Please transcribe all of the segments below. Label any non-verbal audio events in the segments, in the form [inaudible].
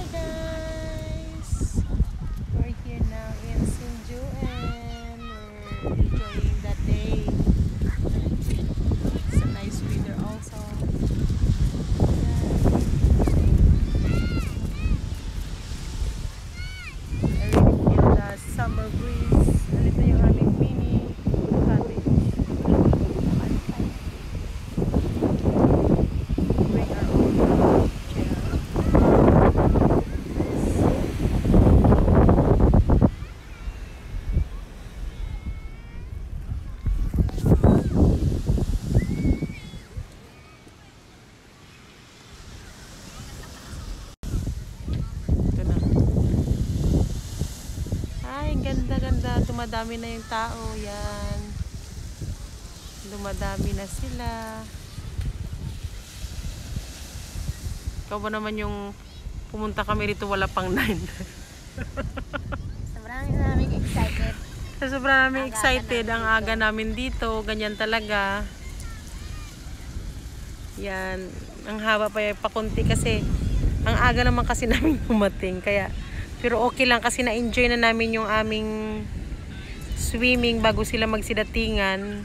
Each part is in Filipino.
Hi guys! We're here now in Sinju and we're enjoying the day. Ganda-ganda. Dumadami na yung tao. Yan. Dumadami na sila. Ikaw ba naman yung pumunta kami rito wala pang 9? [laughs] Sobrang namin excited. Sobrang namin excited namin ang aga namin dito. Ganyan talaga. Yan. Ang haba pa yung pakunti kasi ang aga naman kasi [laughs] namin pumating. Kaya, pero okay lang kasi na-enjoy na namin yung aming swimming bago sila magsidatingan.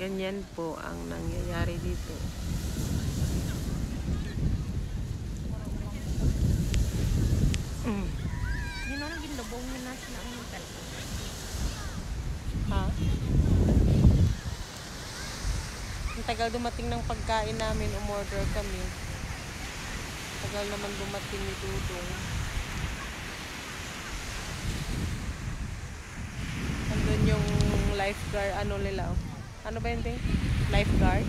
Ganyan po ang nangyayari dito. Mm. Hindi na lang ginlubong na ang talaga. Ha? Ang tagal dumating ng pagkain namin, umorder kami. Tagal naman dumating ni Dudong. Andun yung lifeguard, ano nila? oh. Ano ba yun, Ting? Lifeguard?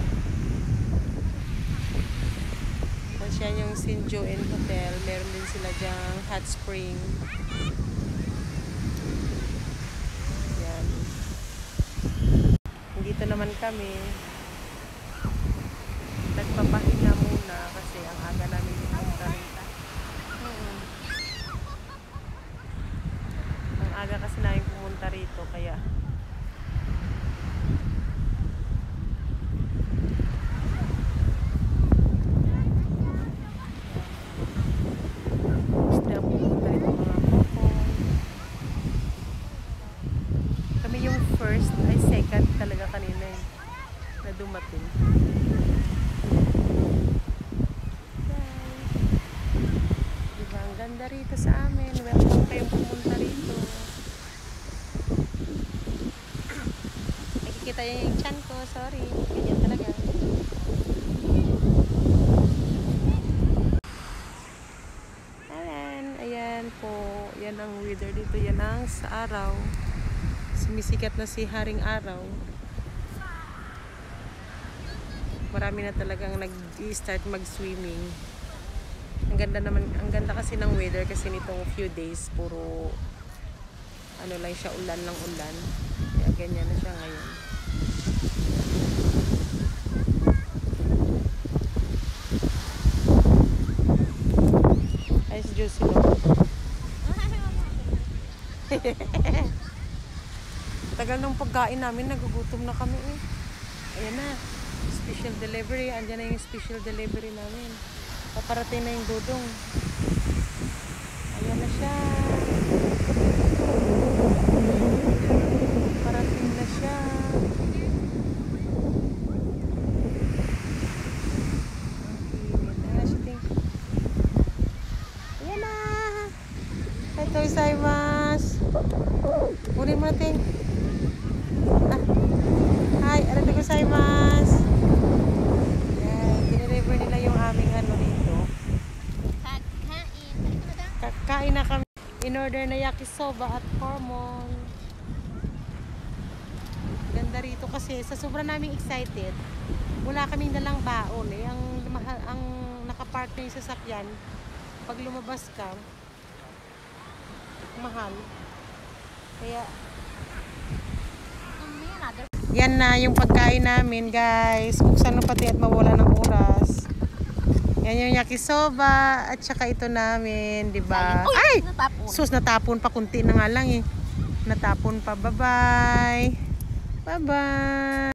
Yan yung Sinjo Inn Hotel. Meron din sila dyang hot spring. Yan. Dito naman kami. tempat Nakikita yung chan ko, sorry. Ganyan talaga. Ayan, ayan po. Yan ang weather dito. Yan ang sa araw. Sumisikat na si Haring Araw. Marami na talagang nag-start mag-swimming. Ang ganda naman, ang ganda kasi ng weather kasi nitong few days puro ano lang siya, ulan lang ulan. Kaya ganyan na siya ngayon. Ay, si Josie no? Tagal ng pagkain namin, nagugutom na kami eh. Ayan na, special delivery. Andiyan na yung special delivery namin. Paparating na yung dudong. Ayan na siya. Parating na siya. Ang init. Ayan na siya, Ting. Ayan na. Ito, isaimasu. Kunin mo. Ah. Hi, arigatou gozaimasu. Yan, dineliver nila yung aming ano dito. Kakain. Kakain na kami. In order na yakisoba at hormon. Ganda rito kasi sa sobrang naming excited, wala kaming dalang baon eh. Ang, ang nakapark na yung sasakyan, pag lumabas ka, mahal. Kaya another. Yan na yung pagkain namin, guys. Buksan mo pati at mawala ng oras. Yan yung yakisoba at saka ito namin, 'di ba? Ay! Sus, natapon pa kunti na nga lang eh. Natapon pa. Bye-bye. Bye-bye.